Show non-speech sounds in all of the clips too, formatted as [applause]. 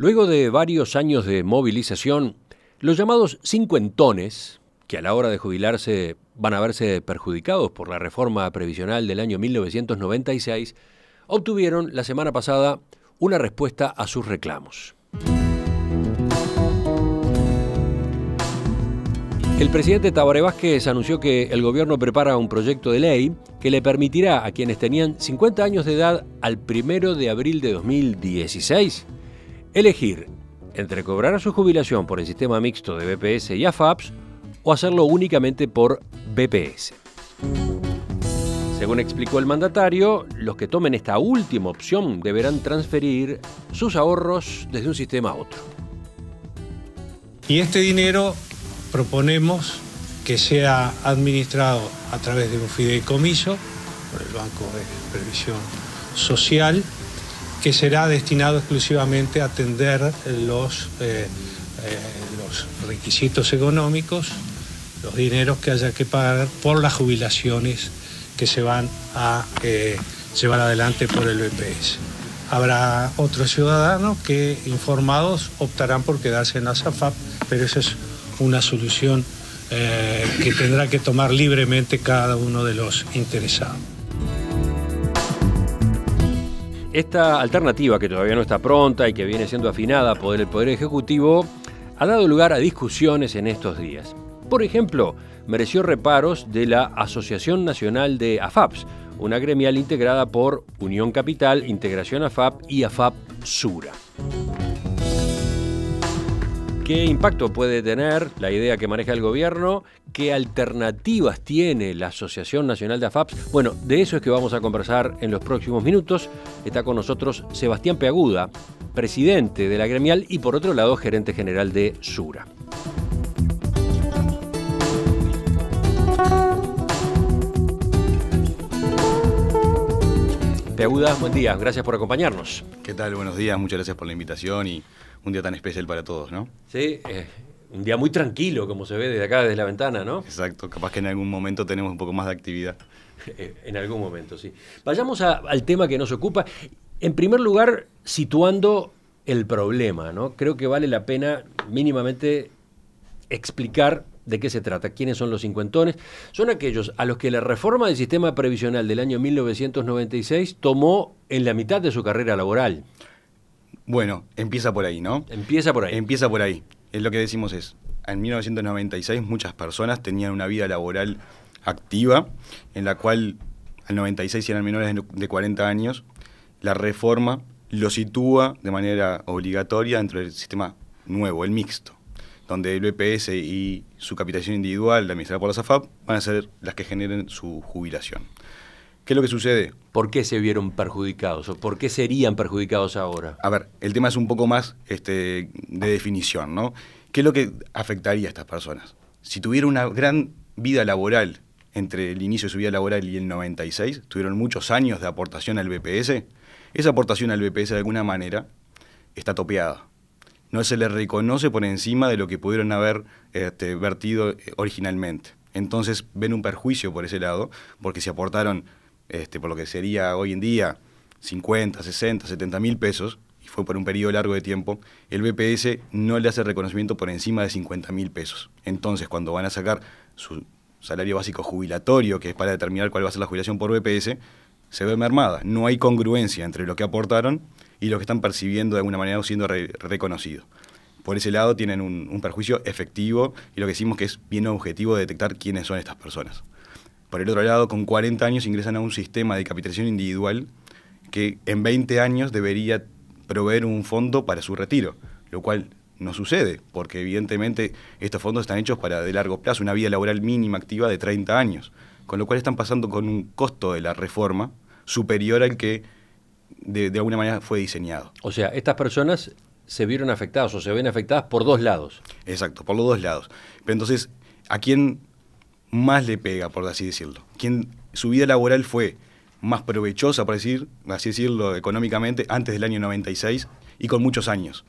Luego de varios años de movilización, los llamados cincuentones, que a la hora de jubilarse van a verse perjudicados por la reforma previsional del año 1996, obtuvieron la semana pasada una respuesta a sus reclamos. El presidente Tabaré Vázquez anunció que el gobierno prepara un proyecto de ley que le permitirá a quienes tenían 50 años de edad al 1 de abril de 2016 elegir entre cobrar su jubilación por el sistema mixto de BPS y AFAPS o hacerlo únicamente por BPS. Según explicó el mandatario, los que tomen esta última opción deberán transferir sus ahorros desde un sistema a otro. Y este dinero proponemos que sea administrado a través de un fideicomiso por el Banco de Previsión Social, que será destinado exclusivamente a atender los, eh, eh, los requisitos económicos, los dineros que haya que pagar por las jubilaciones que se van a eh, llevar adelante por el BPS. Habrá otros ciudadanos que informados optarán por quedarse en la SAFAP, pero esa es una solución que tendrá que tomar libremente cada uno de los interesados. Esta alternativa, que todavía no está pronta y que viene siendo afinada por el Poder Ejecutivo, ha dado lugar a discusiones en estos días. Por ejemplo, mereció reparos de la Asociación Nacional de AFAPs, una gremial integrada por Unión Capital, Integración AFAP y AFAP Sura. ¿Qué impacto puede tener la idea que maneja el gobierno? ¿Qué alternativas tiene la Asociación Nacional de AFAPs? Bueno, de eso es que vamos a conversar en los próximos minutos. Está con nosotros Sebastián Peaguda, presidente de la gremial y por otro lado gerente general de Sura. Peaguda, buen día, gracias por acompañarnos. ¿Qué tal? Buenos días, muchas gracias por la invitación y un día tan especial para todos, ¿no? Sí, eh, un día muy tranquilo, como se ve desde acá, desde la ventana, ¿no? Exacto, capaz que en algún momento tenemos un poco más de actividad. [laughs] Eh, en algún momento, sí. Vayamos al tema que nos ocupa. En primer lugar, situando el problema, ¿no? Creo que vale la pena mínimamente explicar de qué se trata, quiénes son los cincuentones. Son aquellos a los que la reforma del sistema previsional del año 1996 tomó en la mitad de su carrera laboral. Bueno, empieza por ahí, ¿no? Empieza por ahí. Empieza por ahí. Es lo que decimos es, en 1996 muchas personas tenían una vida laboral activa, en la cual al 96 eran menores de 40 años, la reforma lo sitúa de manera obligatoria dentro del sistema nuevo, el mixto, donde el BPS y su capitalización individual, administrada por la SAFAP, van a ser las que generen su jubilación. ¿Qué es lo que sucede? ¿Por qué se vieron perjudicados o por qué serían perjudicados ahora? A ver, el tema es un poco más este, de definición, ¿no? ¿Qué es lo que afectaría a estas personas? Si tuvieron una gran vida laboral entre el inicio de su vida laboral y el 96, tuvieron muchos años de aportación al BPS, esa aportación al BPS de alguna manera está topeada. No se le reconoce por encima de lo que pudieron haber este, vertido originalmente. Entonces ven un perjuicio por ese lado, porque si aportaron este, por lo que sería hoy en día 50, 60, 70 mil pesos, y fue por un periodo largo de tiempo, el BPS no le hace reconocimiento por encima de 50 mil pesos. Entonces, cuando van a sacar su salario básico jubilatorio, que es para determinar cuál va a ser la jubilación por BPS, se ve mermada. No hay congruencia entre lo que aportaron y lo que están percibiendo de alguna manera o siendo reconocido. Por ese lado tienen un, perjuicio efectivo y lo que decimos que es bien objetivo de detectar quiénes son estas personas. Por el otro lado, con 40 años ingresan a un sistema de capitalización individual que en 20 años debería proveer un fondo para su retiro, lo cual no sucede, porque evidentemente estos fondos están hechos para de largo plazo, una vida laboral mínima activa de 30 años, con lo cual están pasando con un costo de la reforma superior al que de, alguna manera fue diseñado. O sea, estas personas se vieron afectadas o se ven afectadas por dos lados. Exacto, por los dos lados. Pero entonces, ¿a quién más le pega, por así decirlo. Quien su vida laboral fue más provechosa, por decir, así decirlo, económicamente, antes del año 96 y con muchos años.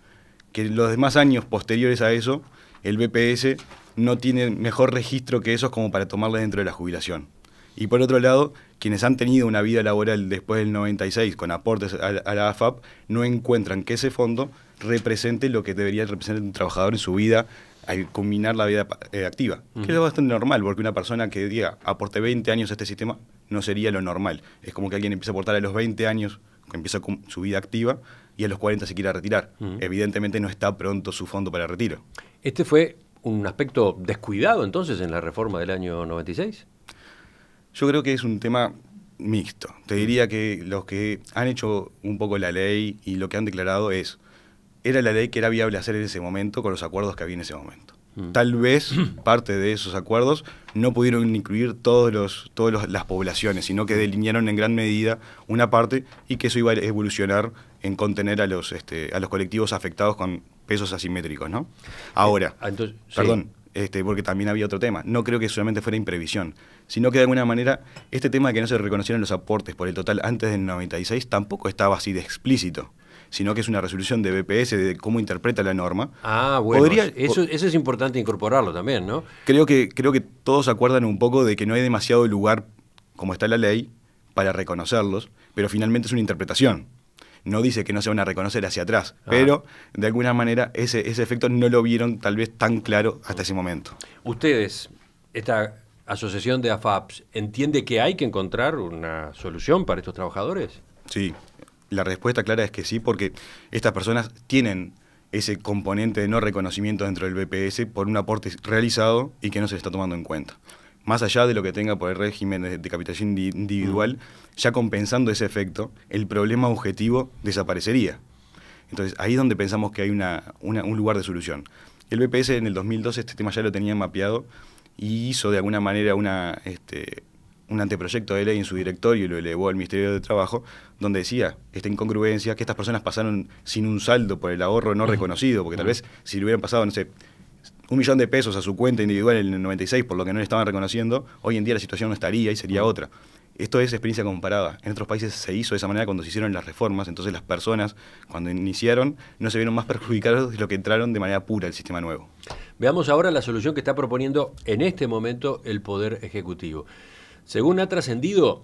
Que los demás años posteriores a eso, el BPS no tiene mejor registro que esos como para tomarle dentro de la jubilación. Y por otro lado, quienes han tenido una vida laboral después del 96 con aportes a, a la AFAP no encuentran que ese fondo represente lo que debería representar un trabajador en su vida al combinar la vida eh, activa, que es bastante normal, porque una persona que diga aporte 20 años a este sistema no sería lo normal. Es como que alguien empieza a aportar a los 20 años, que empieza con su vida activa, y a los 40 se quiera retirar. Evidentemente no está pronto su fondo para retiro. ¿Este fue un aspecto descuidado entonces en la reforma del año 96? Yo creo que es un tema mixto. Te diría que los que han hecho un poco la ley y lo que han declarado es, era la ley que era viable hacer en ese momento con los acuerdos que había en ese momento. Mm. Tal vez [clears throat] parte de esos acuerdos no pudieron incluir todos los, todas las poblaciones, sino que delinearon en gran medida una parte y que eso iba a evolucionar en contener a los, este, a los colectivos afectados con pesos asimétricos, ¿no? Ahora, eh, ah, perdón, este, porque también había otro tema. No creo que solamente fuera imprevisión, sino que de alguna manera este tema de que no se reconocieron los aportes por el total antes del 96 tampoco estaba así de explícito sino que es una resolución de BPS de cómo interpreta la norma. Ah, bueno, eso, eso, es importante incorporarlo también, ¿no? Creo que, creo que todos acuerdan un poco de que no hay demasiado lugar, como está la ley, para reconocerlos, pero finalmente es una interpretación. No dice que no se van a reconocer hacia atrás, ah. pero de alguna manera ese, ese efecto no lo vieron tal vez tan claro hasta ese momento. Ustedes, esta asociación de AFAPs, ¿entiende que hay que encontrar una solución para estos trabajadores? Sí, la respuesta clara es que sí, porque estas personas tienen ese componente de no reconocimiento dentro del BPS por un aporte realizado y que no se está tomando en cuenta. Más allá de lo que tenga por el régimen de, capitalización individual, mm. ya compensando ese efecto, el problema objetivo desaparecería. Entonces, ahí es donde pensamos que hay una, un lugar de solución. El BPS en el 2012 este tema ya lo tenía mapeado y hizo de alguna manera una, este, un anteproyecto de ley en su directorio y lo elevó al Ministerio de Trabajo, donde decía esta incongruencia, que estas personas pasaron sin un saldo por el ahorro no reconocido, porque tal vez si le hubieran pasado, no sé, un millón de pesos a su cuenta individual en el 96 por lo que no le estaban reconociendo, hoy en día la situación no estaría y sería otra. Esto es experiencia comparada. En otros países se hizo de esa manera cuando se hicieron las reformas, entonces las personas cuando iniciaron no se vieron más perjudicadas de lo que entraron de manera pura al sistema nuevo. Veamos ahora la solución que está proponiendo en este momento el Poder Ejecutivo. Según ha trascendido,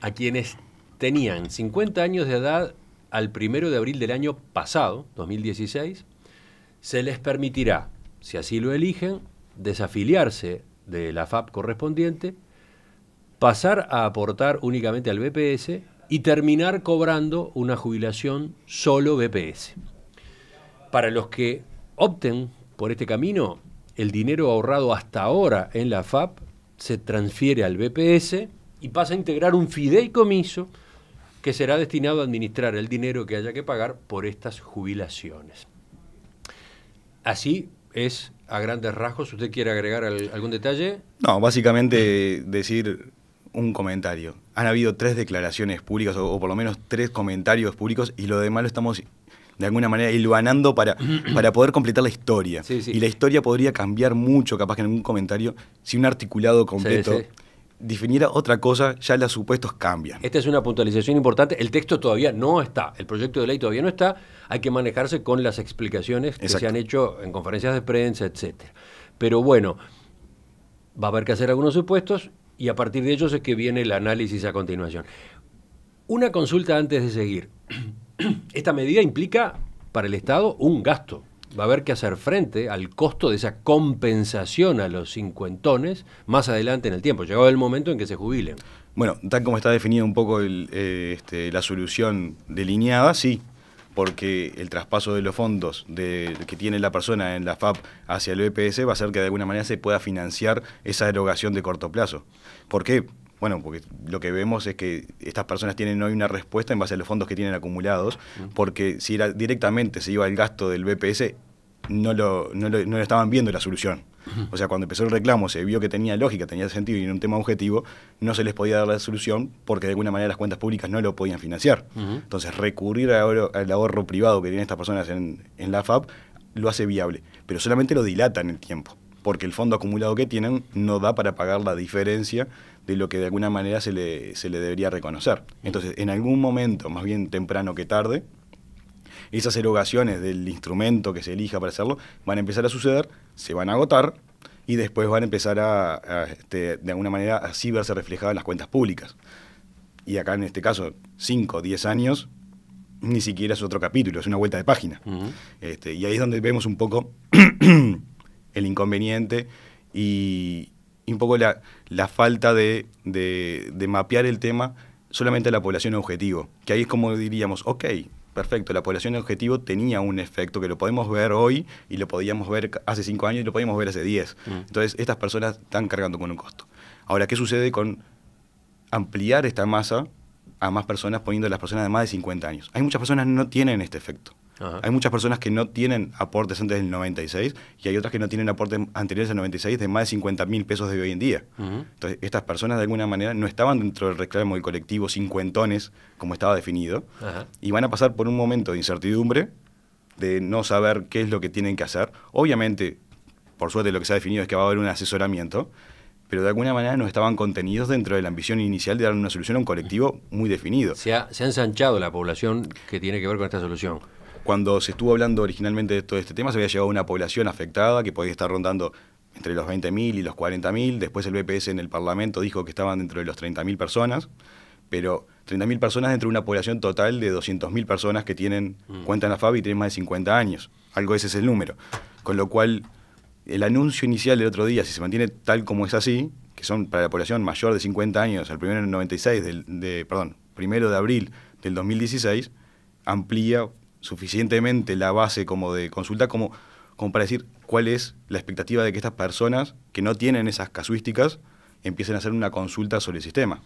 a quienes tenían 50 años de edad al primero de abril del año pasado, 2016, se les permitirá, si así lo eligen, desafiliarse de la FAP correspondiente, pasar a aportar únicamente al BPS y terminar cobrando una jubilación solo BPS. Para los que opten por este camino, el dinero ahorrado hasta ahora en la FAP se transfiere al BPS y pasa a integrar un fideicomiso que será destinado a administrar el dinero que haya que pagar por estas jubilaciones. Así es a grandes rasgos. ¿Usted quiere agregar algún detalle? No, básicamente decir un comentario. Han habido tres declaraciones públicas, o, por lo menos tres comentarios públicos, y lo demás lo estamos de alguna manera hilvanando para, [clears throat] para poder completar la historia. Y la historia podría cambiar mucho, capaz que en algún comentario, si un articulado completo definiera otra cosa, ya los supuestos cambian. Esta es una puntualización importante. El texto todavía no está, el proyecto de ley todavía no está. Hay que manejarse con las explicaciones que se han hecho en conferencias de prensa, etc. Pero bueno, va a haber que hacer algunos supuestos y a partir de ellos es que viene el análisis a continuación. Una consulta antes de seguir. [clears throat] [clears throat] Esta medida implica para el Estado un gasto. Va a haber que hacer frente al costo de esa compensación a los cincuentones más adelante en el tiempo, llegado el momento en que se jubilen. Bueno, tal como está definida un poco eh, este, la solución delineada, sí, porque el traspaso de los fondos que tiene la persona en la FAP hacia el BPS va a hacer que de alguna manera se pueda financiar esa erogación de corto plazo. ¿Por qué? Bueno, porque lo que vemos es que estas personas tienen hoy una respuesta en base a los fondos que tienen acumulados, porque si era, directamente se iba el gasto del BPS, no lo, no lo, estaban viendo la solución. O sea, cuando empezó el reclamo se vio que tenía lógica, tenía sentido y era un tema objetivo, no se les podía dar la solución porque de alguna manera las cuentas públicas no lo podían financiar. Entonces, recurrir al ahorro, privado que tienen estas personas en, en la FAP lo hace viable, pero solamente lo dilata en el tiempo, porque el fondo acumulado que tienen no da para pagar la diferencia de lo que de alguna manera se le, se le debería reconocer. Entonces, en algún momento, más bien temprano que tarde, esas erogaciones del instrumento que se elija para hacerlo van a empezar a suceder, se van a agotar y después van a empezar a, este, de alguna manera, así verse reflejadas en las cuentas públicas. Y acá en este caso, 5 o 10 años, ni siquiera es otro capítulo, es una vuelta de página. este, y ahí es donde vemos un poco [clears throat] el inconveniente y, un poco la, falta de, de, mapear el tema solamente a la población objetivo. Que ahí es como diríamos, ok, perfecto, la población objetivo tenía un efecto que lo podemos ver hoy y lo podíamos ver hace cinco años y lo podíamos ver hace diez. Mm. Entonces, estas personas están cargando con un costo. Ahora, ¿qué sucede con ampliar esta masa a más personas poniendo a las personas de más de 50 años? Hay muchas personas que no tienen este efecto. Hay muchas personas que no tienen aportes antes del 96 y hay otras que no tienen aportes anteriores al 96 de más de 50 mil pesos de hoy en día. Entonces, estas personas de alguna manera no estaban dentro del reclamo del colectivo cincuentones, como estaba definido, y van a pasar por un momento de incertidumbre, de no saber qué es lo que tienen que hacer. Obviamente, por suerte lo que se ha definido es que va a haber un asesoramiento, pero de alguna manera no estaban contenidos dentro de la ambición inicial de dar una solución a un colectivo muy definido. Se ha, se ha ensanchado la población que tiene que ver con esta solución. Cuando se estuvo hablando originalmente de todo este tema, se había llegado a una población afectada que podía estar rondando entre los 20.000 y los 40.000. Después el BPS en el Parlamento dijo que estaban dentro de los 30.000 personas, pero 30.000 personas dentro de una población total de 200.000 personas que tienen mm. cuenta en la FAB y tienen más de 50 años. Algo ese es el número. Con lo cual, el anuncio inicial del otro día, si se mantiene tal como es así, que son para la población mayor de 50 años, el primero en 96, del, de, perdón, primero de abril del 2016, amplía suficientemente la base como de consulta como, como para decir cuál es la expectativa de que estas personas que no tienen esas casuísticas empiecen a hacer una consulta sobre el sistema.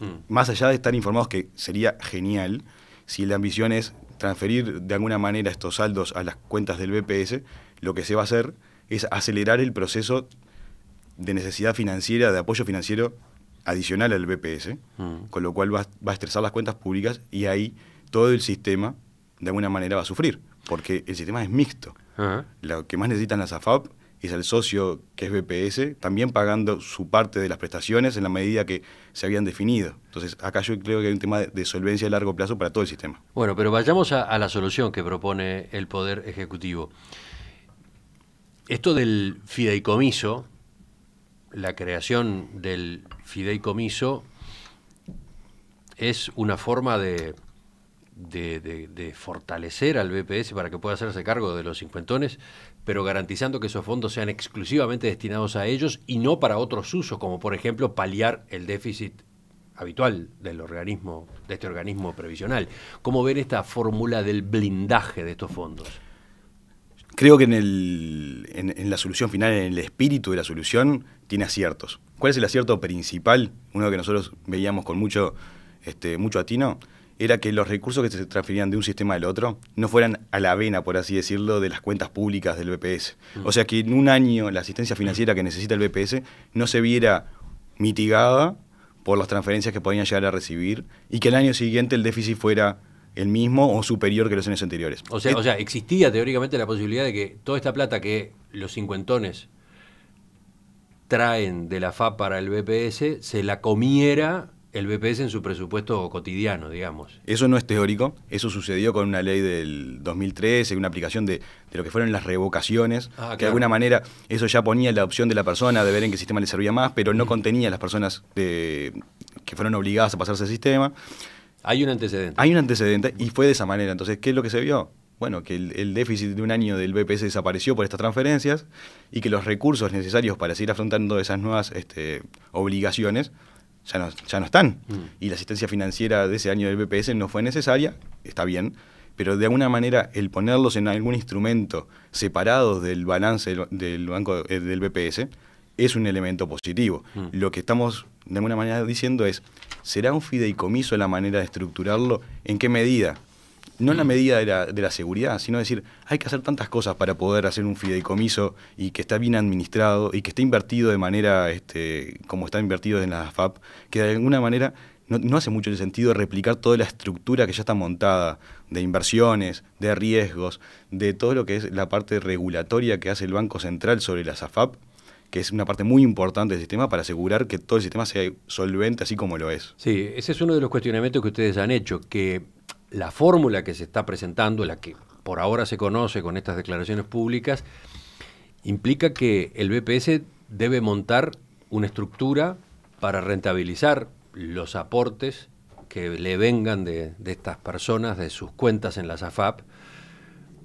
Mm. Más allá de estar informados, que sería genial, si la ambición es transferir de alguna manera estos saldos a las cuentas del BPS, lo que se va a hacer es acelerar el proceso de necesidad financiera, de apoyo financiero adicional al BPS, mm. con lo cual va, va, a estresar las cuentas públicas y ahí todo el sistema de alguna manera va a sufrir, porque el sistema es mixto. Lo que más necesitan las AFAP es el socio que es BPS, también pagando su parte de las prestaciones en la medida que se habían definido. Entonces, acá yo creo que hay un tema de, solvencia a largo plazo para todo el sistema. Bueno, pero vayamos a, la solución que propone el Poder Ejecutivo. Esto del fideicomiso, la creación del fideicomiso, es una forma de de, fortalecer al BPS para que pueda hacerse cargo de los cincuentones, pero garantizando que esos fondos sean exclusivamente destinados a ellos y no para otros usos, como por ejemplo paliar el déficit habitual del organismo, de este organismo previsional. ¿Cómo ven esta fórmula del blindaje de estos fondos? Creo que en, el, en, la solución final, en el espíritu de la solución, tiene aciertos. ¿Cuál es el acierto principal? Uno que nosotros veíamos con mucho, este, mucho atino era que los recursos que se transferían de un sistema al otro no fueran a la vena, por así decirlo, de las cuentas públicas del BPS. Mm. O sea, que en un año la asistencia financiera que necesita el BPS no se viera mitigada por las transferencias que podían llegar a recibir y que el año siguiente el déficit fuera el mismo o superior que los años anteriores. O sea, o sea, existía teóricamente la posibilidad de que toda esta plata que los cincuentones traen de la FAP para el BPS se la comiera el BPS en su presupuesto cotidiano, digamos. Eso no es teórico, eso sucedió con una ley del 2013, una aplicación de, lo que fueron las revocaciones, ah, que de alguna manera eso ya ponía la opción de la persona de ver en qué sistema le servía más, pero no contenía a las personas que fueron obligadas a pasarse al sistema. Hay un antecedente. Hay un antecedente y fue de esa manera. Entonces, ¿qué es lo que se vio? Bueno, que el, déficit de un año del BPS desapareció por estas transferencias y que los recursos necesarios para seguir afrontando esas nuevas este, obligaciones ya no, ya no están. Mm. Y la asistencia financiera de ese año del BPS no fue necesaria, está bien, pero de alguna manera el ponerlos en algún instrumento separados del balance del, banco eh, del BPS es un elemento positivo. Mm. Lo que estamos de alguna manera diciendo es, ¿será un fideicomiso la manera de estructurarlo? ¿En qué medida? No en la medida de la, de la, seguridad, sino decir, hay que hacer tantas cosas para poder hacer un fideicomiso y que está bien administrado y que esté invertido de manera este, como está invertido en la FAP, que de alguna manera no, hace mucho sentido replicar toda la estructura que ya está montada de inversiones, de riesgos, de todo lo que es la parte regulatoria que hace el Banco Central sobre las AFAP, que es una parte muy importante del sistema para asegurar que todo el sistema sea solvente así como lo es. Sí, ese es uno de los cuestionamientos que ustedes han hecho, que la fórmula que se está presentando, la que por ahora se conoce con estas declaraciones públicas, implica que el BPS debe montar una estructura para rentabilizar los aportes que le vengan de, estas personas, de sus cuentas en las AFAP,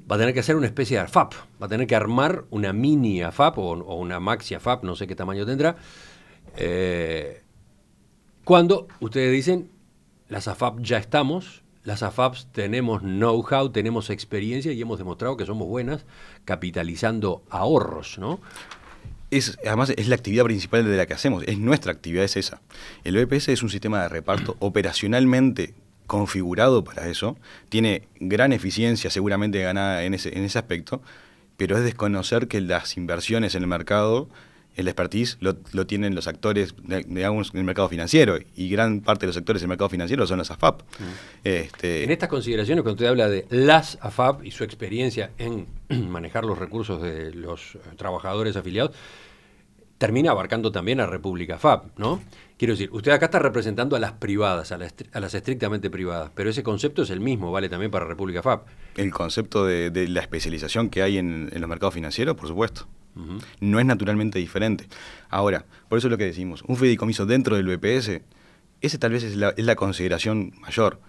va a tener que hacer una especie de AFAP, va a tener que armar una mini AFAP o, una maxi AFAP, no sé qué tamaño tendrá, eh, cuando ustedes dicen, las AFAP ya estamos, las AFAPs tenemos know-how, tenemos experiencia y hemos demostrado que somos buenas capitalizando ahorros, ¿no? Es, además es la actividad principal de la que hacemos, es nuestra actividad, es esa. El BPS es un sistema de reparto operacionalmente configurado para eso, tiene gran eficiencia seguramente ganada en ese, en ese aspecto, pero es desconocer que las inversiones en el mercado, el expertise, lo, tienen los actores, digamos, en el mercado financiero, y gran parte de los actores del mercado financiero son las AFAP. Este, en estas consideraciones, cuando usted habla de las AFAP y su experiencia en [clears throat] manejar los recursos de los trabajadores afiliados, termina abarcando también a República FAP, ¿no? Quiero decir, usted acá está representando a las privadas, a las, estrictamente privadas, pero ese concepto es el mismo, vale también para República FAP. El concepto de, la especialización que hay en, los mercados financieros, por supuesto. No es naturalmente diferente. Ahora, por eso es lo que decimos, un fideicomiso dentro del BPS, ese tal vez es la consideración mayor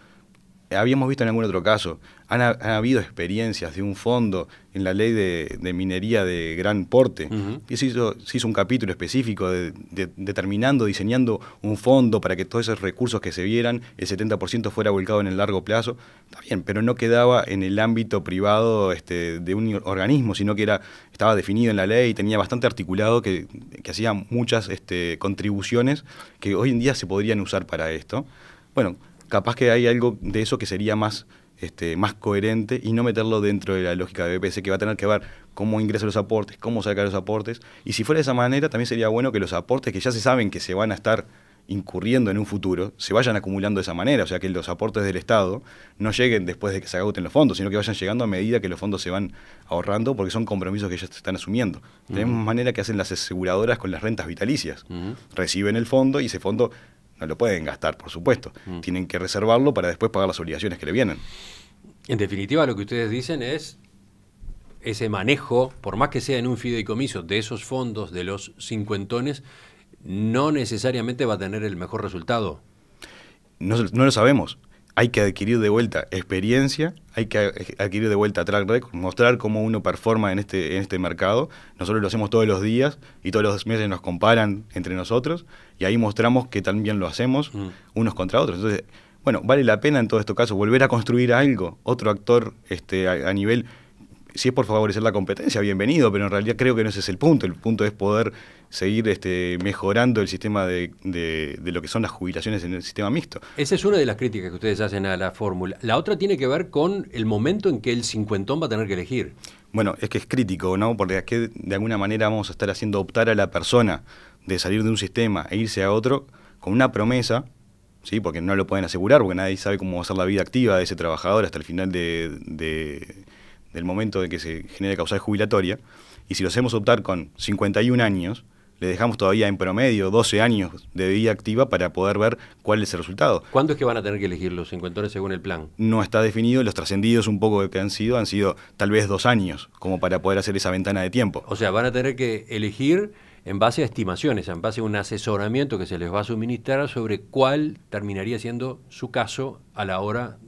habíamos visto en algún otro caso, han, habido experiencias de un fondo en la ley de, minería de gran porte, y se hizo, un capítulo específico de, determinando, diseñando un fondo para que todos esos recursos que se vieran, el 70% fuera volcado en el largo plazo. Está bien, pero no quedaba en el ámbito privado este, de un organismo, sino que era, estaba definido en la ley y tenía bastante articulado que, hacía muchas este, contribuciones que hoy en día se podrían usar para esto. Bueno, capaz que hay algo de eso que sería más, este, más coherente y no meterlo dentro de la lógica de BPS, que va a tener que ver cómo ingresan los aportes, cómo sacar los aportes. Y si fuera de esa manera, también sería bueno que los aportes que ya se saben que se van a estar incurriendo en un futuro, se vayan acumulando de esa manera, o sea, que los aportes del Estado no lleguen después de que se agoten los fondos, sino que vayan llegando a medida que los fondos se van ahorrando, porque son compromisos que ya se están asumiendo. Tenemos manera que hacen las aseguradoras con las rentas vitalicias. Reciben el fondo y ese fondo no lo pueden gastar, por supuesto. Mm. Tienen que reservarlo para después pagar las obligaciones que le vienen. En definitiva, lo que ustedes dicen es ese manejo, por más que sea en un fideicomiso de esos fondos de los cincuentones, no necesariamente va a tener el mejor resultado. No, no lo sabemos hay que adquirir de vuelta experiencia, hay que adquirir de vuelta track record, mostrar cómo uno performa en este, en este mercado. Nosotros lo hacemos todos los días y todos los meses nos comparan entre nosotros y ahí mostramos que también lo hacemos mm. unos contra otros. Entonces, bueno, vale la pena en todo este caso volver a construir algo, otro actor este, a, a nivel si es por favorecer la competencia, bienvenido, pero en realidad creo que no ese es el punto. El punto es poder seguir este, mejorando el sistema de, lo que son las jubilaciones en el sistema mixto. Esa es una de las críticas que ustedes hacen a la fórmula. La otra tiene que ver con el momento en que el cincuentón va a tener que elegir. Bueno, es que es crítico, ¿no? Porque es que de alguna manera vamos a estar haciendo optar a la persona de salir de un sistema e irse a otro con una promesa ¿sí? porque no lo pueden asegurar, porque nadie sabe cómo va a ser la vida activa de ese trabajador hasta el final de, del momento de que se genere causal jubilatoria, y si lo hacemos optar con 51 años, le dejamos todavía en promedio 12 años de vida activa para poder ver cuál es el resultado. ¿Cuándo es que van a tener que elegir los cincuentones según el plan? No está definido, los trascendidos un poco que han sido, han sido tal vez dos años, como para poder hacer esa ventana de tiempo. O sea, van a tener que elegir en base a estimaciones, en base a un asesoramiento que se les va a suministrar sobre cuál terminaría siendo su caso a la hora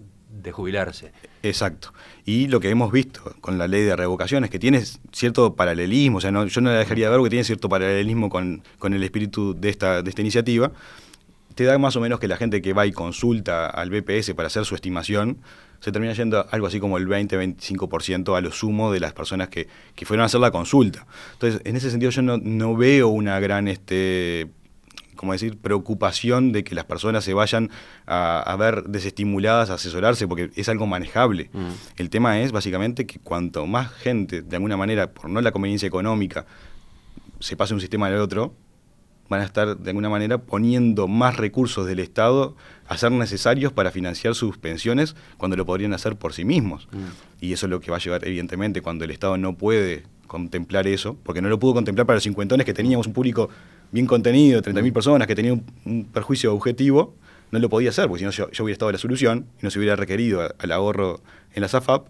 de jubilarse. Exacto. Y lo que hemos visto con la ley de revocaciones, que tiene cierto paralelismo, o sea, yo no la dejaría de ver porque tiene cierto paralelismo con, el espíritu de esta, de esta iniciativa, te da más o menos que la gente que va y consulta al BPS para hacer su estimación, se termina yendo algo así como el 20-25% a lo sumo de las personas que, que, fueron a hacer la consulta. Entonces, en ese sentido yo no, no veo una gran este, como decir, preocupación de que las personas se vayan a, ver desestimuladas a asesorarse, porque es algo manejable. Mm. El tema es básicamente que cuanto más gente, de alguna manera, por no la conveniencia económica, se pase de un sistema al otro, van a estar de alguna manera poniendo más recursos del Estado a ser necesarios para financiar sus pensiones cuando lo podrían hacer por sí mismos. Mm. Y eso es lo que va a llevar, evidentemente, cuando el Estado no puede contemplar eso, porque no lo pudo contemplar para los cincuentones que teníamos un público bien contenido, 30.000 personas, que tenían un, perjuicio objetivo, no lo podía hacer, porque si no yo, hubiera estado la solución y no se hubiera requerido al ahorro en la SAFAP.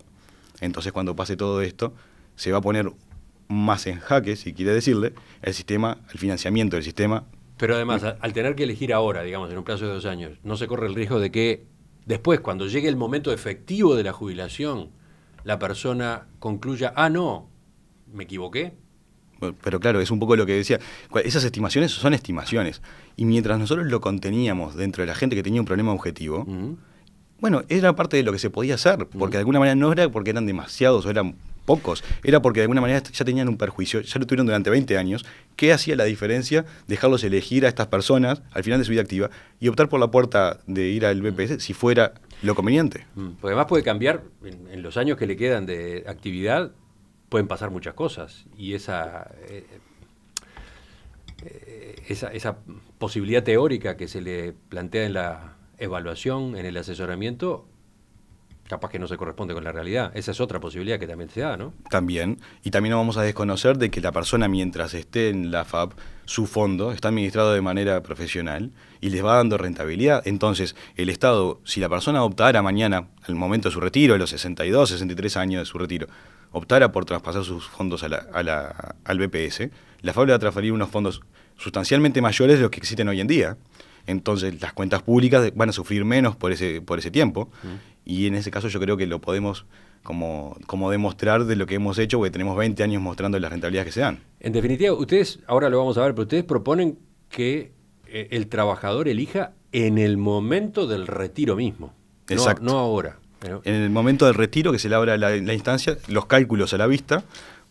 Entonces cuando pase todo esto, se va a poner más en jaque, si quiere decirle, el sistema, el financiamiento del sistema. Pero además, al tener que elegir ahora, digamos, en un plazo de dos años, no se corre el riesgo de que después, cuando llegue el momento efectivo de la jubilación, la persona concluya, ah, no, me equivoqué. Pero claro, es un poco lo que decía. Esas estimaciones son estimaciones. Y mientras nosotros lo conteníamos dentro de la gente que tenía un problema objetivo, bueno, era parte de lo que se podía hacer, porque de alguna manera no era porque eran demasiados o eran pocos, era porque de alguna manera ya tenían un perjuicio, ya lo tuvieron durante 20 años. ¿Qué hacía la diferencia dejarlos elegir a estas personas al final de su vida activa y optar por la puerta de ir al BPS si fuera lo conveniente? Porque además puede cambiar, en, los años que le quedan de actividad, pueden pasar muchas cosas y esa... Eh, eh, esa, esa posibilidad teórica que se le plantea en la evaluación, en el asesoramiento, capaz que no se corresponde con la realidad. Esa es otra posibilidad que también se da, ¿no? También. Y también no vamos a desconocer de que la persona mientras esté en la FAB, su fondo está administrado de manera profesional y les va dando rentabilidad. Entonces, el Estado, si la persona optara mañana, al momento de su retiro, a los 62, 63 años de su retiro, optara por traspasar sus fondos a la, al BPS, la FAB le va a transferir unos fondos sustancialmente mayores de los que existen hoy en día entonces las cuentas públicas van a sufrir menos por ese, por ese tiempo. Y en ese caso yo creo que lo podemos como, como demostrar de lo que hemos hecho, porque tenemos 20 años mostrando las rentabilidades que se dan. En definitiva, ustedes, ahora lo vamos a ver, pero ustedes proponen que eh, el trabajador elija en el momento del retiro mismo. Exacto. No, ahora. En el momento del retiro que se le abra la, la instancia, los cálculos a la vista,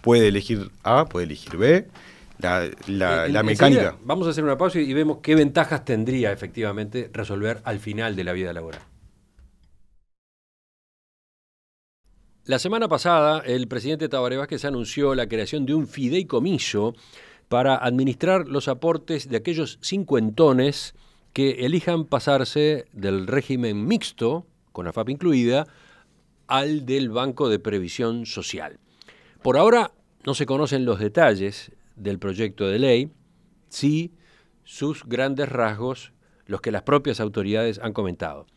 puede elegir A, puede elegir B, la, la, mecánica. Vamos a hacer una pausa y vemos qué ventajas tendría efectivamente resolver al final de la vida laboral. La semana pasada, el presidente Tabaré Vázquez anunció la creación de un fideicomiso para administrar los aportes de aquellos cincuentones que elijan pasarse del régimen mixto, con AFAP incluida, al del Banco de Previsión Social. Por ahora no se conocen los detalles del proyecto de ley, sí sus grandes rasgos, los que las propias autoridades han comentado.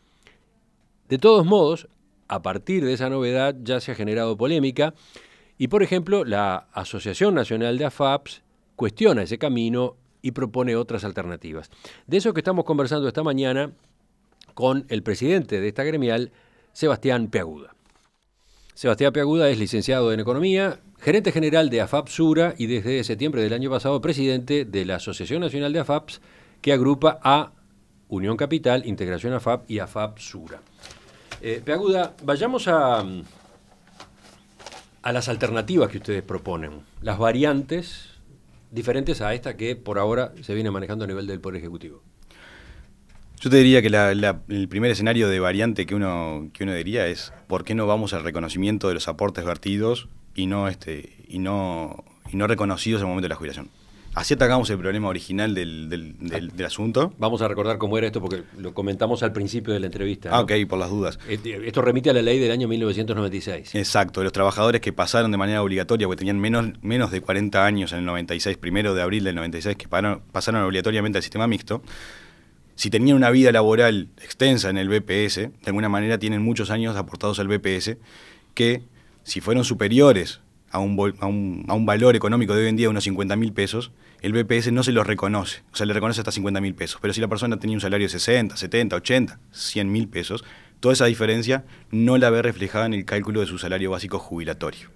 De todos modos, a partir de esa novedad ya se ha generado polémica y, por ejemplo, la Asociación Nacional de AFAPS cuestiona ese camino y propone otras alternativas. De eso que estamos conversando esta mañana con el presidente de esta gremial, Sebastián Peaguda. Sebastián Peaguda es licenciado en Economía, gerente general de AFAP Sura y desde septiembre del año pasado presidente de la Asociación Nacional de AFAPs que agrupa a Unión Capital, Integración AFAP y AFAP Sura. Eh, Peaguda, vayamos a, a las alternativas que ustedes proponen, las variantes diferentes a esta que por ahora se viene manejando a nivel del Poder Ejecutivo. Yo te diría que el primer escenario de variante que uno, que uno diría es por qué no vamos al reconocimiento de los aportes vertidos y no, este, y no, y no reconocidos en el momento de la jubilación. Así atacamos el problema original del, del, asunto. Vamos a recordar cómo era esto porque lo comentamos al principio de la entrevista. Ah, ok, por las dudas. Eh, esto remite a la ley del año 1996. Exacto, los trabajadores que pasaron de manera obligatoria, porque tenían menos, menos de 40 años en el 96, primero de abril del 96, que pasaron obligatoriamente al sistema mixto, si tenían una vida laboral extensa en el BPS, de alguna manera tienen muchos años aportados al BPS, que si fueron superiores a un, a un, valor económico de hoy en día, unos 50 mil pesos, el BPS no se los reconoce, o sea, le reconoce hasta 50 mil pesos. Pero si la persona tenía un salario de 60, 70, 80, 100 mil pesos, toda esa diferencia no la ve reflejada en el cálculo de su salario básico jubilatorio.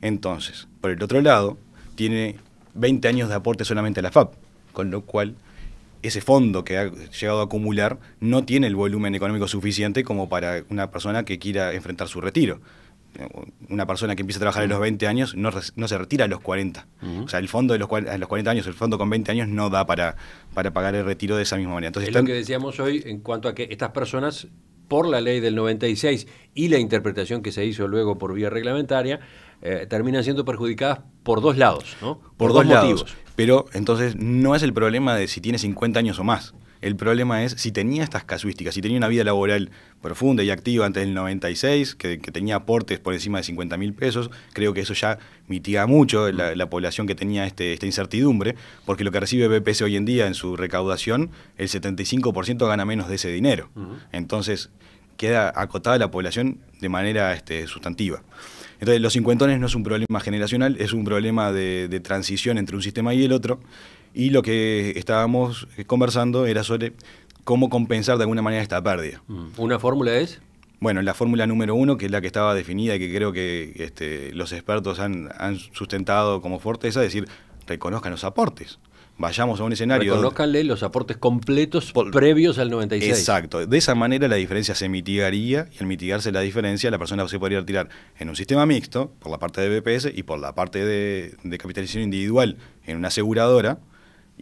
Entonces, por el otro lado, tiene 20 años de aporte solamente a la FAP, con lo cual ese fondo que ha llegado a acumular no tiene el volumen económico suficiente como para una persona que quiera enfrentar su retiro. Una persona que empieza a trabajar a los 20 años no, se retira a los 40. O sea, el fondo de los, a los 40 años, el fondo con 20 años no da para, para pagar el retiro de esa misma manera. Entonces, es lo que decíamos hoy en cuanto a que estas personas, por la ley del 96 y la interpretación que se hizo luego por vía reglamentaria, eh, terminan siendo perjudicadas por dos lados, ¿no? Por, dos, motivos. Pero entonces no es el problema de si tiene 50 años o más. El problema es si tenía estas casuísticas, si tenía una vida laboral profunda y activa antes del 96, que, tenía aportes por encima de 50 mil pesos, creo que eso ya mitiga mucho la, población que tenía este, esta incertidumbre, porque lo que recibe BPS hoy en día en su recaudación, el 75% gana menos de ese dinero. Entonces queda acotada la población de manera este, sustantiva. Entonces, los cincuentones no es un problema generacional, es un problema de, transición entre un sistema y el otro. Y lo que estábamos conversando era sobre cómo compensar de alguna manera esta pérdida. Mm. ¿Una fórmula es? Bueno, la fórmula número uno, que es la que estaba definida y que creo que este, los expertos han, han sustentado como fortaleza, es decir, reconozcan los aportes vayamos a un escenario. Reconozcanle los aportes completos previos al 96. Exacto. De esa manera la diferencia se mitigaría y al mitigarse la diferencia la persona se podría retirar en un sistema mixto por la parte de BPS y por la parte de, capitalización individual en una aseguradora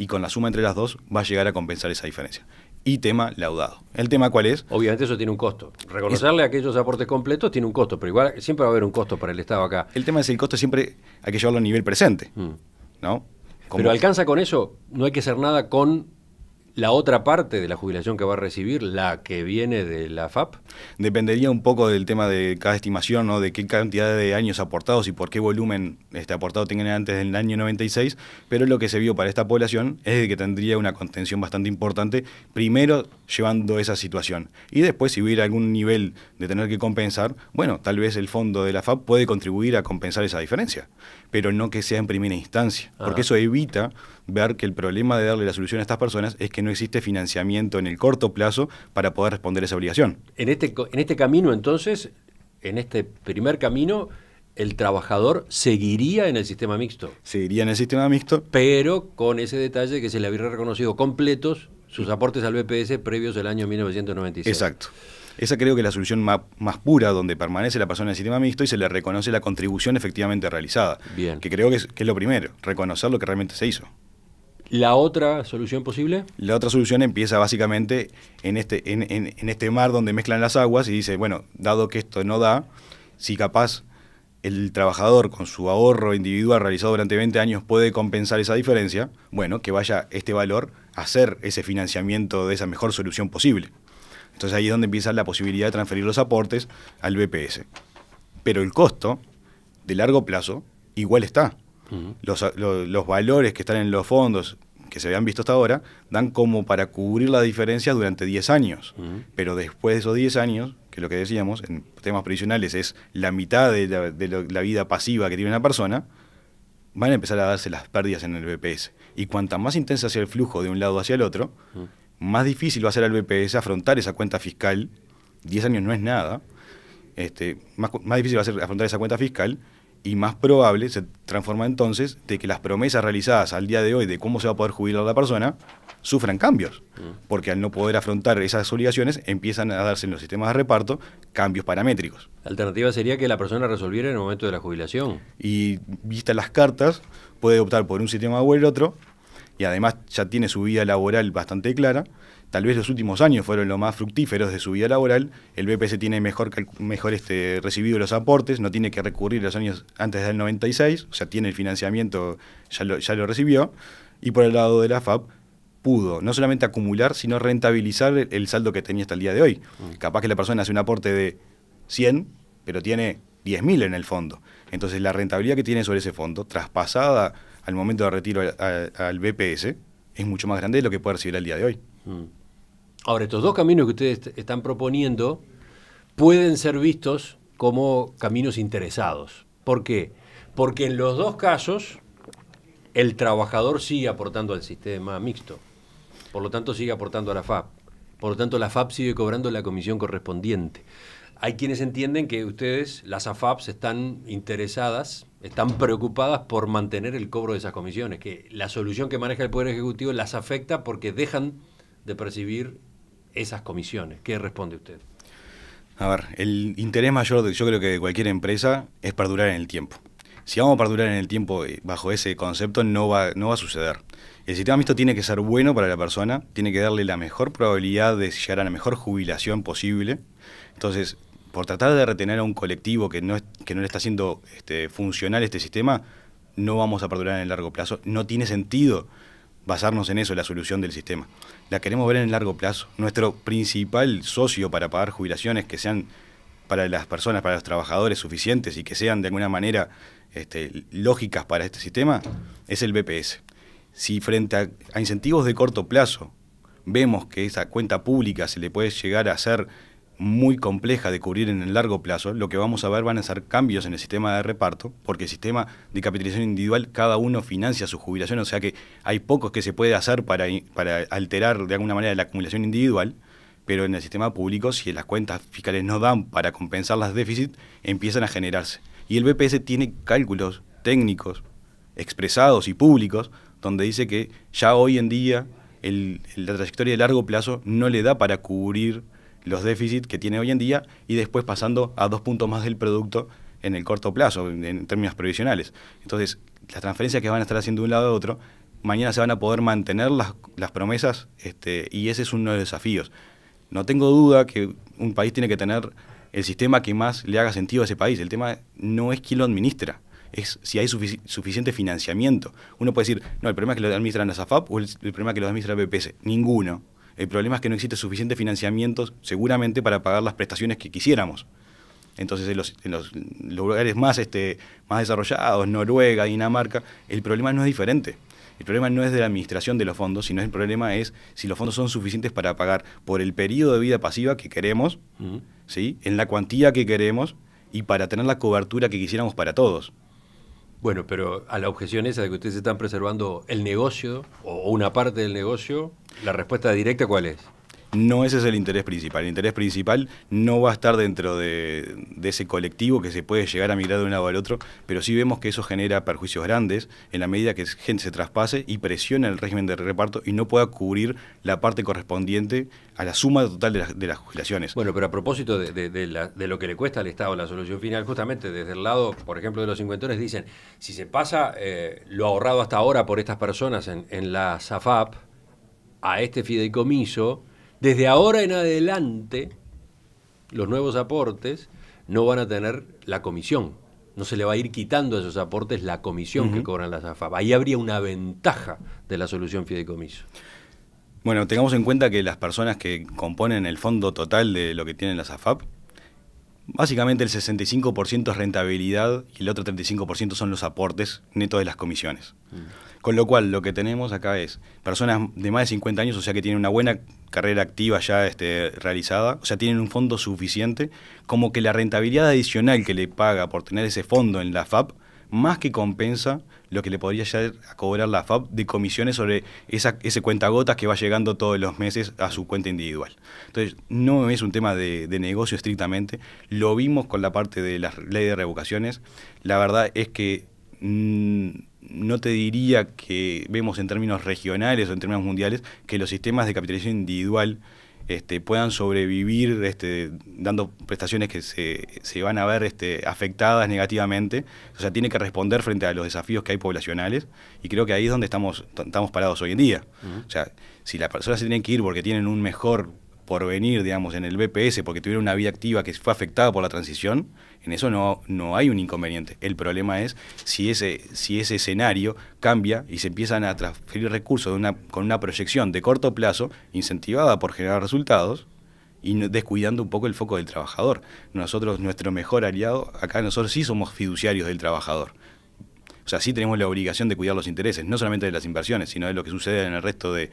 y con la suma entre las dos va a llegar a compensar esa diferencia. Y tema laudado. ¿El tema cuál es? Obviamente eso tiene un costo. Reconocerle aquellos aportes completos tiene un costo, pero igual siempre va a haber un costo para el Estado acá. El tema es el costo siempre hay que llevarlo a nivel presente. Mm. ¿no? Pero alcanza con eso, no hay que hacer nada con la otra parte de la jubilación que va a recibir, la que viene de la FAP? Dependería un poco del tema de cada estimación, ¿no? de qué cantidad de años aportados y por qué volumen este aportado tengan antes del año 96, pero lo que se vio para esta población es que tendría una contención bastante importante, primero llevando esa situación, y después si hubiera algún nivel de tener que compensar, bueno, tal vez el fondo de la FAP puede contribuir a compensar esa diferencia, pero no que sea en primera instancia, porque eso evita ver que el problema de darle la solución a estas personas es que no existe financiamiento en el corto plazo para poder responder a esa obligación. En este, en este camino, entonces, en este primer camino, el trabajador seguiría en el sistema mixto. Seguiría en el sistema mixto. Pero con ese detalle que se le habría reconocido completos sus aportes al BPS previos al año 1996. Exacto. Esa creo que es la solución más, pura, donde permanece la persona en el sistema mixto y se le reconoce la contribución efectivamente realizada. Bien. Que creo que es, que es lo primero, reconocer lo que realmente se hizo. ¿La otra solución posible? La otra solución empieza básicamente en este, en, en, este mar donde mezclan las aguas y dice, bueno, dado que esto no da, si capaz el trabajador con su ahorro individual realizado durante 20 años puede compensar esa diferencia, bueno, que vaya este valor a hacer ese financiamiento de esa mejor solución posible. Entonces ahí es donde empieza la posibilidad de transferir los aportes al BPS. Pero el costo de largo plazo igual está los, valores que están en los fondos que se habían visto hasta ahora dan como para cubrir la diferencia durante 10 años. Pero después de esos 10 años, que lo que decíamos en temas previsionales es la mitad de la, vida pasiva que tiene una persona, van a empezar a darse las pérdidas en el BPS. Y cuanta más intensa sea el flujo de un lado hacia el otro, más difícil va a ser al BPS afrontar esa cuenta fiscal. 10 años no es nada. Este, más, más difícil va a ser afrontar esa cuenta fiscal y más probable se transforma entonces de que las promesas realizadas al día de hoy de cómo se va a poder jubilar la persona sufran cambios, mm. porque al no poder afrontar esas obligaciones empiezan a darse en los sistemas de reparto cambios paramétricos. La alternativa sería que la persona resolviera en el momento de la jubilación. Y vistas las cartas, puede optar por un sistema o el otro, y además ya tiene su vida laboral bastante clara, tal vez los últimos años fueron los más fructíferos de su vida laboral, el BPS tiene mejor, mejor este, recibido los aportes, no tiene que recurrir los años antes del 96, o sea, tiene el financiamiento, ya lo, ya lo recibió, y por el lado de la FAP pudo no solamente acumular, sino rentabilizar el, saldo que tenía hasta el día de hoy. Mm. Capaz que la persona hace un aporte de 100, pero tiene 10.000 en el fondo. Entonces la rentabilidad que tiene sobre ese fondo, traspasada al momento de retiro al, BPS, es mucho más grande de lo que puede recibir al día de hoy. Mm. Ahora, estos dos caminos que ustedes están proponiendo pueden ser vistos como caminos interesados. ¿Por qué? Porque en los dos casos el trabajador sigue aportando al sistema mixto, por lo tanto sigue aportando a la FAP, por lo tanto la FAP sigue cobrando la comisión correspondiente. Hay quienes entienden que ustedes, las AFAPs, están interesadas, están preocupadas por mantener el cobro de esas comisiones, que la solución que maneja el Poder Ejecutivo las afecta porque dejan de percibir esas comisiones. ¿Qué responde usted? A ver, el interés mayor, de, yo creo que de cualquier empresa es perdurar en el tiempo. Si vamos a perdurar en el tiempo eh, bajo ese concepto, no va, no va a suceder. El sistema mixto tiene que ser bueno para la persona, tiene que darle la mejor probabilidad de llegar a la mejor jubilación posible. Entonces, por tratar de retener a un colectivo que no, que no le está haciendo este, funcional este sistema, no vamos a perdurar en el largo plazo. No tiene sentido basarnos en eso, la solución del sistema. La queremos ver en el largo plazo. Nuestro principal socio para pagar jubilaciones que sean para las personas, para los trabajadores suficientes y que sean de alguna manera este, lógicas para este sistema es el BPS. Si frente a, incentivos de corto plazo vemos que esa cuenta pública se le puede llegar a hacer muy compleja de cubrir en el largo plazo, lo que vamos a ver van a ser cambios en el sistema de reparto, porque el sistema de capitalización individual, cada uno financia su jubilación, o sea que hay pocos que se puede hacer para, para alterar de alguna manera la acumulación individual, pero en el sistema público, si las cuentas fiscales no dan para compensar las déficits, empiezan a generarse. Y el BPS tiene cálculos técnicos, expresados y públicos, donde dice que ya hoy en día la trayectoria de largo plazo no le da para cubrir los déficits que tiene hoy en día y después pasando a dos puntos más del producto en el corto plazo, en, términos previsionales. Entonces, las transferencias que van a estar haciendo de un lado a otro, mañana se van a poder mantener las, las promesas este, y ese es uno de los desafíos. No tengo duda que un país tiene que tener el sistema que más le haga sentido a ese país. El tema no es quién lo administra, es si hay suficiente financiamiento. Uno puede decir, no, el problema es que lo administran las AFAP o el, problema es que lo administra el BPS. Ninguno. El problema es que no existe suficiente financiamiento seguramente para pagar las prestaciones que quisiéramos. Entonces, en los, en los lugares más, este, más desarrollados, Noruega, Dinamarca, el problema no es diferente. El problema no es de la administración de los fondos, sino el problema es si los fondos son suficientes para pagar por el periodo de vida pasiva que queremos, ¿sí? en la cuantía que queremos y para tener la cobertura que quisiéramos para todos. Bueno, pero a la objeción esa de que ustedes están preservando el negocio o una parte del negocio, la respuesta directa cuál es? No ese es el interés principal. El interés principal no va a estar dentro de, ese colectivo que se puede llegar a migrar de un lado al otro, pero sí vemos que eso genera perjuicios grandes en la medida que gente se traspase y presiona el régimen de reparto y no pueda cubrir la parte correspondiente a la suma total de, las jubilaciones. Bueno, pero a propósito de, lo que le cuesta al Estado la solución final, justamente desde el lado, por ejemplo, de los cincuentones, dicen, si se pasa eh, lo ahorrado hasta ahora por estas personas en, en la SAFAP a este fideicomiso, desde ahora en adelante, los nuevos aportes no van a tener la comisión. No se le va a ir quitando a esos aportes la comisión que cobran las AFAP. Ahí habría una ventaja de la solución fideicomiso. Bueno, tengamos en cuenta que las personas que componen el fondo total de lo que tienen las AFAP, básicamente el 65% es rentabilidad y el otro 35% son los aportes netos de las comisiones. Mm. Con lo cual, lo que tenemos acá es personas de más de 50 años, o sea que tienen una buena carrera activa ya este, realizada, o sea, tienen un fondo suficiente, como que la rentabilidad adicional que le paga por tener ese fondo en la FAP, más que compensa lo que le podría ya a cobrar la FAP de comisiones sobre esa, ese cuentagotas que va llegando todos los meses a su cuenta individual. Entonces, no es un tema de, negocio estrictamente, lo vimos con la parte de la ley de revocaciones, la verdad es que... Mm, no te diría que vemos en términos regionales o en términos mundiales que los sistemas de capitalización individual este, puedan sobrevivir este, dando prestaciones que se, van a ver este, afectadas negativamente. O sea, tiene que responder frente a los desafíos que hay poblacionales y creo que ahí es donde estamos, estamos parados hoy en día. O sea, si las personas se tienen que ir porque tienen un mejor porvenir, digamos, en el BPS porque tuvieron una vida activa que fue afectada por la transición, en eso no, no hay un inconveniente. El problema es si ese, si ese escenario cambia y se empiezan a transferir recursos con una proyección de corto plazo incentivada por generar resultados y descuidando un poco el foco del trabajador. Nosotros, nuestro mejor aliado, acá nosotros sí somos fiduciarios del trabajador. O sea, sí tenemos la obligación de cuidar los intereses, no solamente de las inversiones, sino de lo que sucede en el resto de,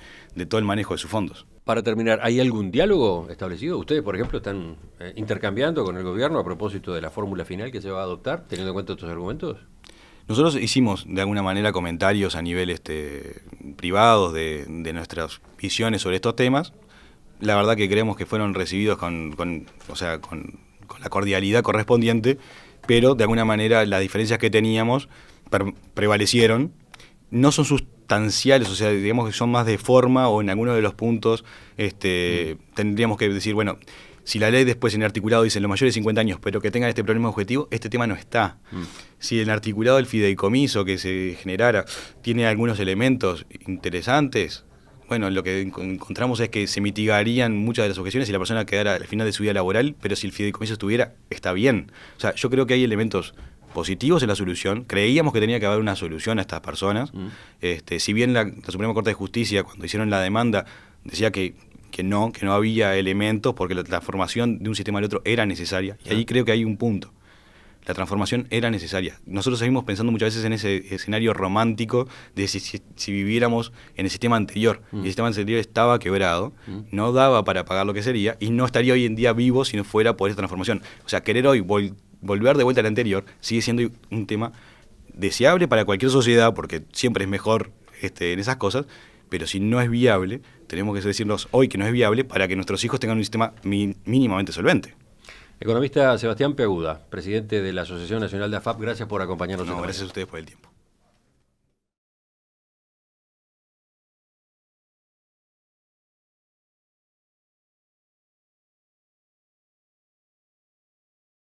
todo el manejo de sus fondos. Para terminar, ¿hay algún diálogo establecido? Ustedes, por ejemplo, están eh, intercambiando con el gobierno a propósito de la fórmula final que se va a adoptar, teniendo en cuenta estos argumentos. Nosotros hicimos de alguna manera comentarios a nivel este, privados de, nuestras visiones sobre estos temas. La verdad que creemos que fueron recibidos con, o sea, con la cordialidad correspondiente, pero de alguna manera las diferencias que teníamos prevalecieron, no son sustanciales, o sea, digamos que son más de forma o en alguno de los puntos este, mm. tendríamos que decir, bueno, si la ley después en el articulado dice los mayores de 50 años, pero que tengan este problema objetivo, este tema no está. Mm. Si el articulado del fideicomiso que se generara tiene algunos elementos interesantes, bueno, lo que encontramos es que se mitigarían muchas de las objeciones si la persona quedara al final de su vida laboral, pero si el fideicomiso estuviera, está bien. O sea, yo creo que hay elementos positivos en la solución. Creíamos que tenía que haber una solución a estas personas. Mm. Este, si bien la, Suprema Corte de Justicia, cuando hicieron la demanda, decía que, que no, que no había elementos porque la transformación de un sistema al otro era necesaria. Y ahí creo que hay un punto. La transformación era necesaria. Nosotros seguimos pensando muchas veces en ese escenario romántico de si, si, viviéramos en el sistema anterior. Y el mm. sistema anterior estaba quebrado, mm. no daba para pagar lo que sería y no estaría hoy en día vivo si no fuera por esta transformación. O sea, querer hoy volver de vuelta al anterior sigue siendo un tema deseable para cualquier sociedad porque siempre es mejor este, en esas cosas, pero si no es viable, tenemos que decirnos hoy que no es viable para que nuestros hijos tengan un sistema mínimamente solvente. Economista Sebastián Peguda, presidente de la Asociación Nacional de AFAP, gracias por acompañarnos. No, gracias a ustedes por el tiempo.